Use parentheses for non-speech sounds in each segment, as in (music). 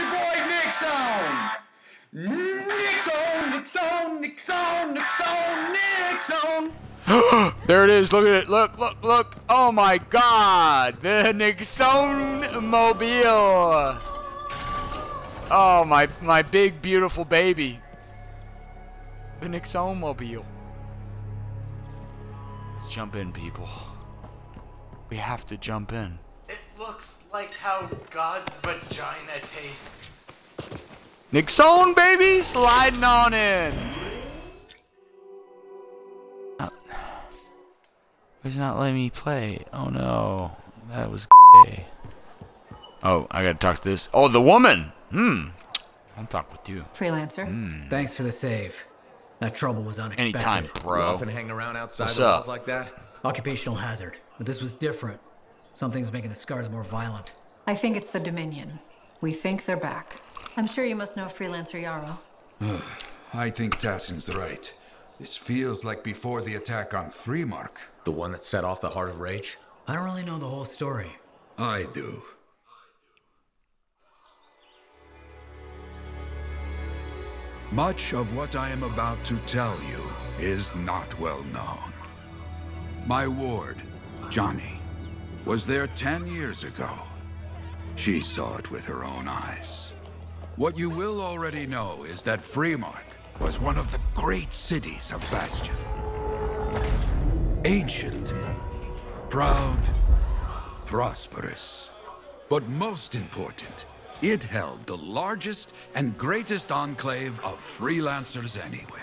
your boy (gasps) there it is. Look at it. Look, look, look. Oh my God. The Nickson mobile. Oh my, my big beautiful baby. The Nickson mobile. Let's jump in, people. We have to jump in. It looks like how God's vagina tastes. Nickson, baby, sliding on in. It's not letting me play. Oh no, that was gay. Oh, I gotta talk to this. Oh, the woman. Hmm. I'll talk with you. Freelancer. Thanks for the save. That trouble was unexpected. Anytime, You bro. often hang around outside What's up? like that? Occupational hazard. But this was different. Something's making the scars more violent. I think it's the Dominion. We think they're back. I'm sure you must know Freelancer Yarrow. (sighs) I think Tassyn's right. This feels like before the attack on Freemark. The one that set off the Heart of Rage? I don't really know the whole story. I do. Much of what I am about to tell you is not well known. My ward, Johnny, was there ten years ago. She saw it with her own eyes. What you will already know is that Freemark was one of the great cities of Bastion. Ancient, proud, prosperous. But most important, it held the largest and greatest enclave of freelancers anywhere.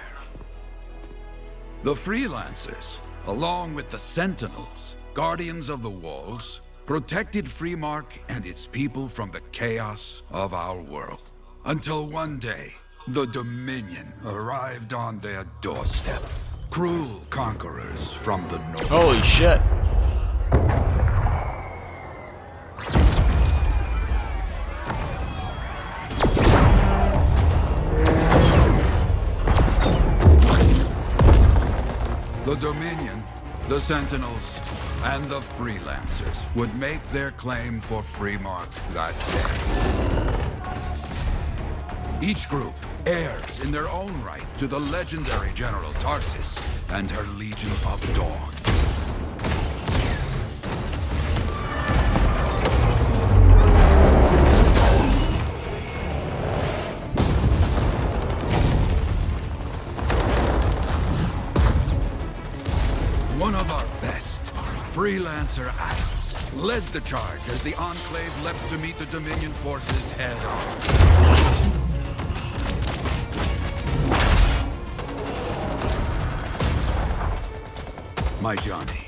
The freelancers, along with the sentinels, guardians of the walls, protected Freemark and its people from the chaos of our world. Until one day, the Dominion arrived on their doorstep. Cruel conquerors from the north. Holy shit. The Dominion, the Sentinels, and the Freelancers would make their claim for Freemark that day. Each group heirs in their own right to the legendary General Tarsis and her Legion of Dawn. Freelancer Adams, led the charge as the Enclave leapt to meet the Dominion forces head on. My Johnny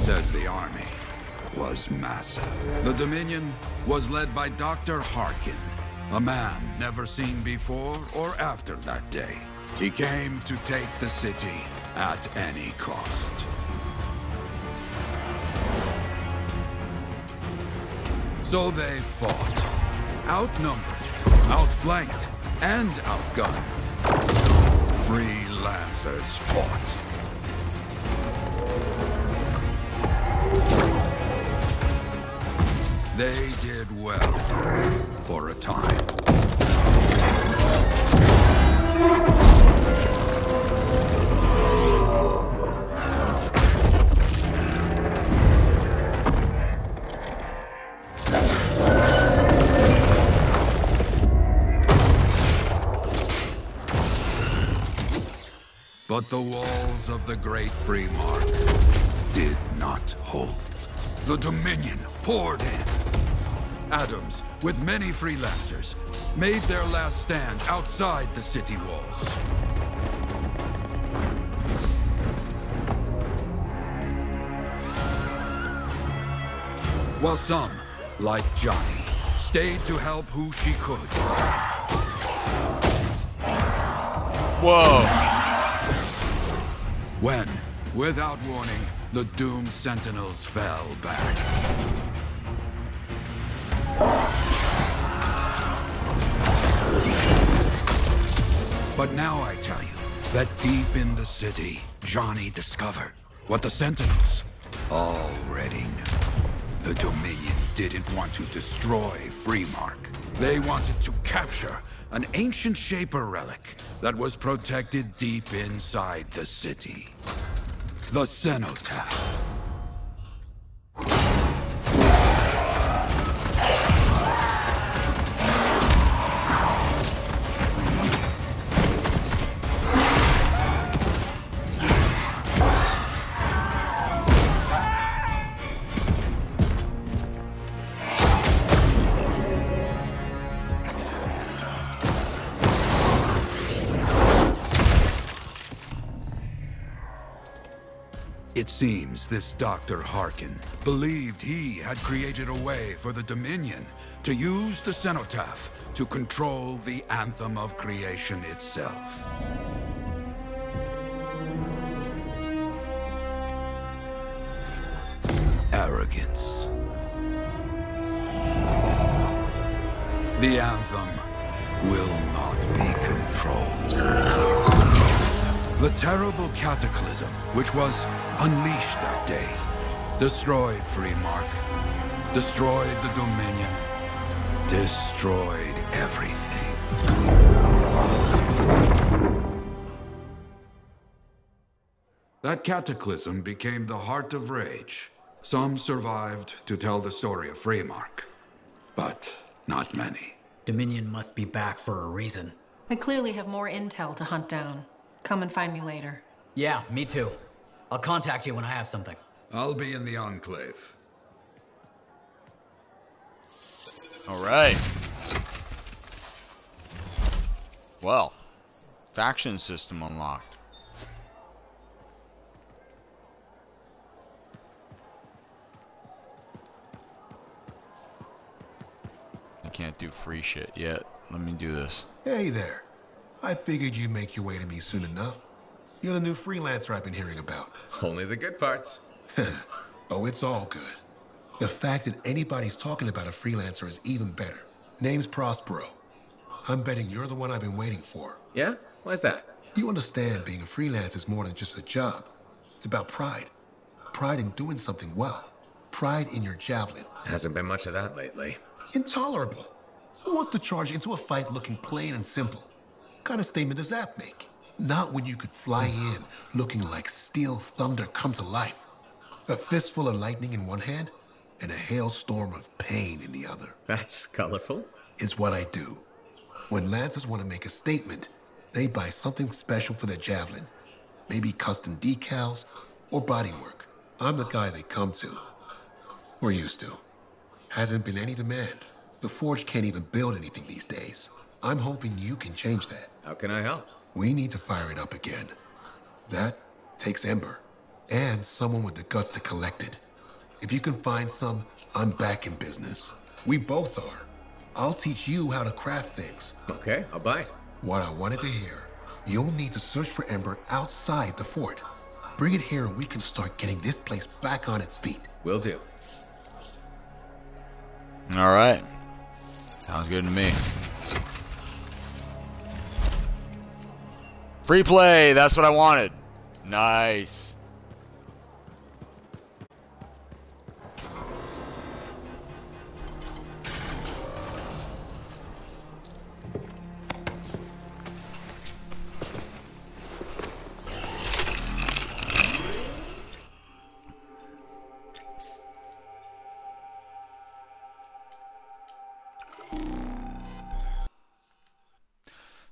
says the army was massive. The Dominion was led by Dr. Harken, a man never seen before or after that day. He came to take the city at any cost. So they fought. Outnumbered, outflanked, and outgunned. Freelancers fought. They did well for a time. But the walls of the Great Freemark did not hold. The Dominion poured in. Adams, with many freelancers, made their last stand outside the city walls. While some, like Johnny, stayed to help who she could. Whoa. When, without warning, the doomed sentinels fell back. But now I tell you that deep in the city, Johnny discovered what the sentinels already knew. The Dominion didn't want to destroy Freemark. They wanted to capture an ancient Shaper relic that was protected deep inside the city. The Cenotaph. It seems this Dr. Harken believed he had created a way for the Dominion to use the Cenotaph to control the Anthem of Creation itself. Arrogance. The Anthem will not be controlled. The terrible cataclysm which was unleashed that day destroyed Freemark, destroyed the Dominion, destroyed everything. That cataclysm became the heart of rage. Some survived to tell the story of Freemark, but not many. Dominion must be back for a reason. I clearly have more intel to hunt down. Come and find me later. Yeah, me too. I'll contact you when I have something. I'll be in the Enclave. All right. Well, faction system unlocked. I can't do free shit yet. Let me do this. Hey there. I figured you'd make your way to me soon enough. You're the new freelancer I've been hearing about. Only the good parts. (laughs) oh, it's all good. The fact that anybody's talking about a freelancer is even better. Name's Prospero. I'm betting you're the one I've been waiting for. Yeah? Why's that? You understand being a freelancer is more than just a job. It's about pride. Pride in doing something well. Pride in your javelin. Hasn't been much of that lately. Intolerable. Who wants to charge into a fight looking plain and simple? What kind of statement does that make? Not when you could fly in looking like steel thunder come to life. A fistful of lightning in one hand and a hailstorm of pain in the other. That's colorful. Is what I do. When Lancers want to make a statement, they buy something special for their javelin. Maybe custom decals or bodywork. I'm the guy they come to. We're used to. Hasn't been any demand. The Forge can't even build anything these days. I'm hoping you can change that. How can I help? We need to fire it up again. That takes Ember. And someone with the guts to collect it. If you can find some, I'm back in business. We both are. I'll teach you how to craft things. Okay, I'll bite. What I wanted to hear. You'll need to search for Ember outside the fort. Bring it here and we can start getting this place back on its feet. Will do. All right. Sounds good to me. Free play. That's what I wanted. Nice.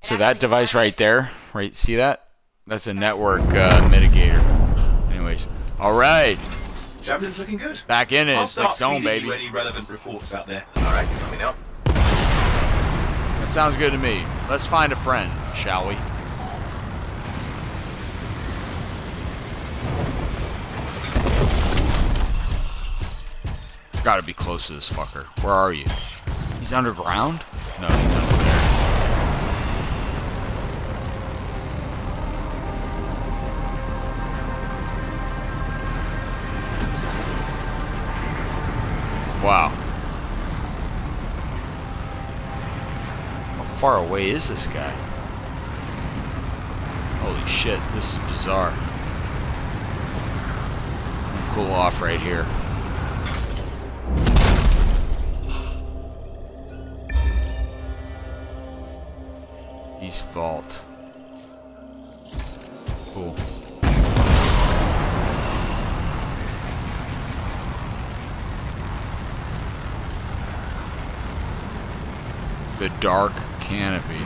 So that device right there, right? See that? That's a network uh, mitigator. Anyways, all right, Javelin's looking good. back in it. I'll It's like zone, baby. any relevant reports out there. All right, me know. That sounds good to me. Let's find a friend, shall we? Gotta be close to this fucker. Where are you? He's underground? No, he's way is this guy? Holy shit, this is bizarre. Cool off right here. East Vault. Cool. The dark Canopy.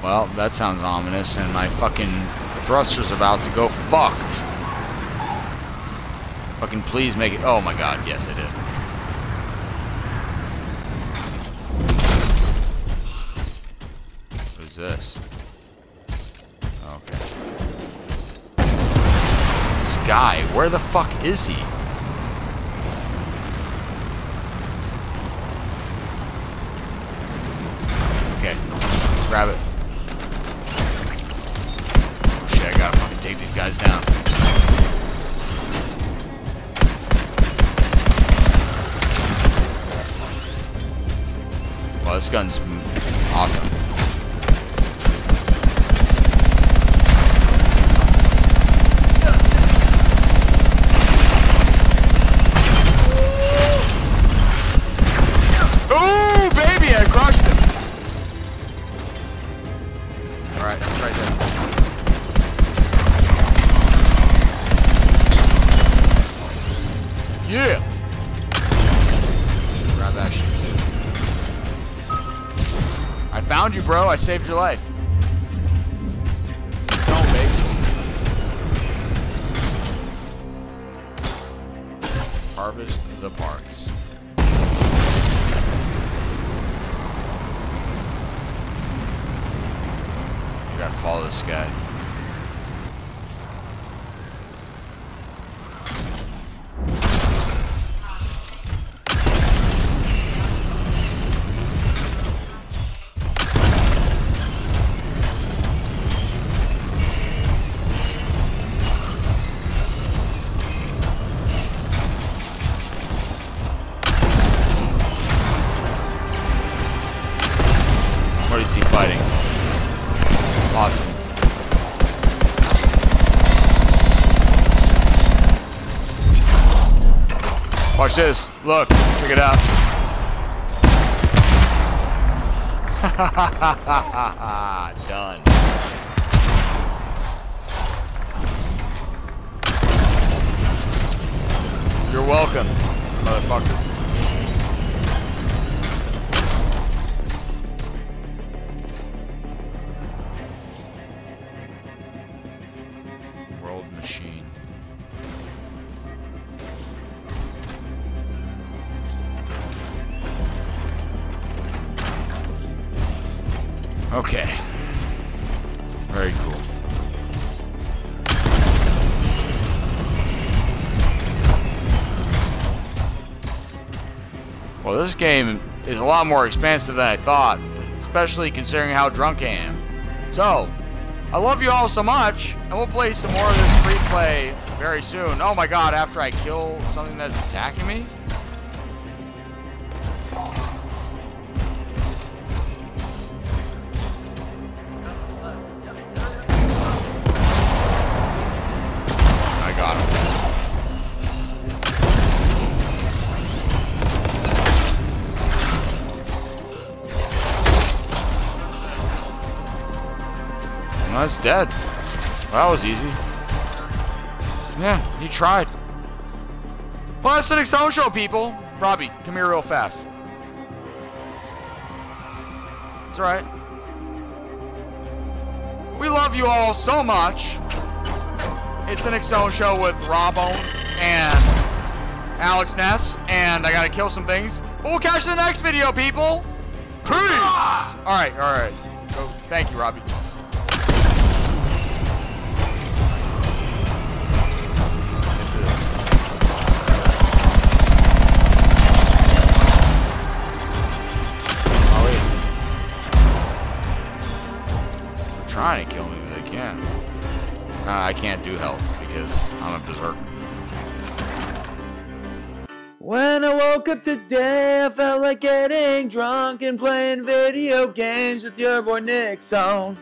Well, that sounds ominous, and my fucking thruster's about to go fucked. Fucking please make it. Oh my god, yes, it is. What is this? Okay. This guy, where the fuck is he? Okay, grab it. Oh shit, I gotta fucking take these guys down. Well, this gun's awesome. Bro. I saved your life. So baby. Harvest the parts. You gotta follow this guy. Watch this. Look. Check it out. (laughs) Done. You're welcome, motherfucker. Very cool. Well, this game is a lot more expansive than I thought, especially considering how drunk I am. So, I love you all so much, and we'll play some more of this free play very soon. Oh my god, after I kill something that's attacking me? Well, that's dead. Well, that was easy. Yeah, he tried. That's the next Show, people. Robbie, come here real fast. It's alright. We love you all so much. It's the Stone Show with Robone and Alex Ness, and I gotta kill some things. But we'll catch you in the next video, people. Peace! Alright, alright. Go. Thank you, Robbie. Trying to kill me, but they can't. Uh, I can't do health because I'm a berserker. When I woke up today, I felt like getting drunk and playing video games with your boy Nicksown.